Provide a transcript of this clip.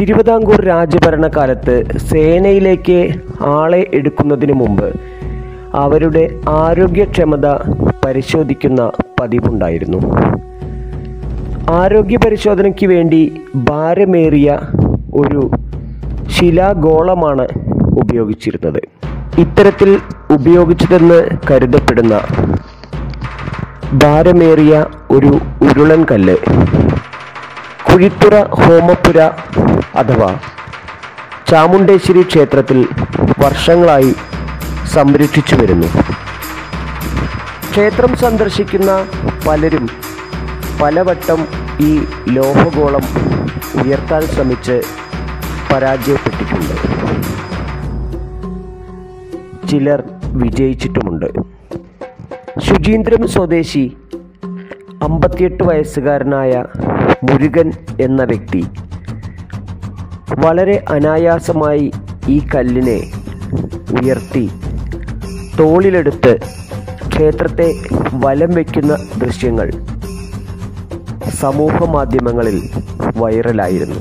തിരുവിതാംകൂർ രാജഭരണകാലത്ത് സേനയിലേക്ക് ആളെ എടുക്കുന്നതിന് മുമ്പ് അവരുടെ ആരോഗ്യക്ഷമത പരിശോധിക്കുന്ന പതിവുണ്ടായിരുന്നു. ആരോഗ്യ പരിശോധനയ്ക്ക് വേണ്ടി ഭാരമേറിയ ഒരു ശിലാഗോളമാണ് ഉപയോഗിച്ചിരുന്നത്. ഇത്തരത്തിൽ ഉപയോഗിച്ചതെന്ന് കരുതപ്പെടുന്ന ഭാരമേറിയ ഒരു ഉരുളൻ കല്ല് കുഴിത്തുറ ഹോമപുര അഥവാ ചാമുണ്ടേശ്വരി ക്ഷേത്രത്തിൽ വർഷങ്ങളായി സംരക്ഷിച്ചു വരുന്നു. ക്ഷേത്രം സന്ദർശിക്കുന്ന പലരും പലവട്ടം ഈ ലോഹഗോളം ഉയർത്താൻ ശ്രമിച്ച് പരാജയപ്പെട്ടിട്ടുണ്ട്. ചിലർ വിജയിച്ചിട്ടുമുണ്ട്. ശുചീന്ദ്രം സ്വദേശി അമ്പത്തിയെട്ട് വയസ്സുകാരനായ മുരുകൻ എന്ന വ്യക്തി വളരെ അനായാസമായി ഈ കല്ലിനെ ഉയർത്തി തോളിലെടുത്ത് ക്ഷേത്രത്തെ വലം വയ്ക്കുന്ന ദൃശ്യങ്ങൾ സമൂഹ മാധ്യമങ്ങളിൽ വൈറലായിരുന്നു.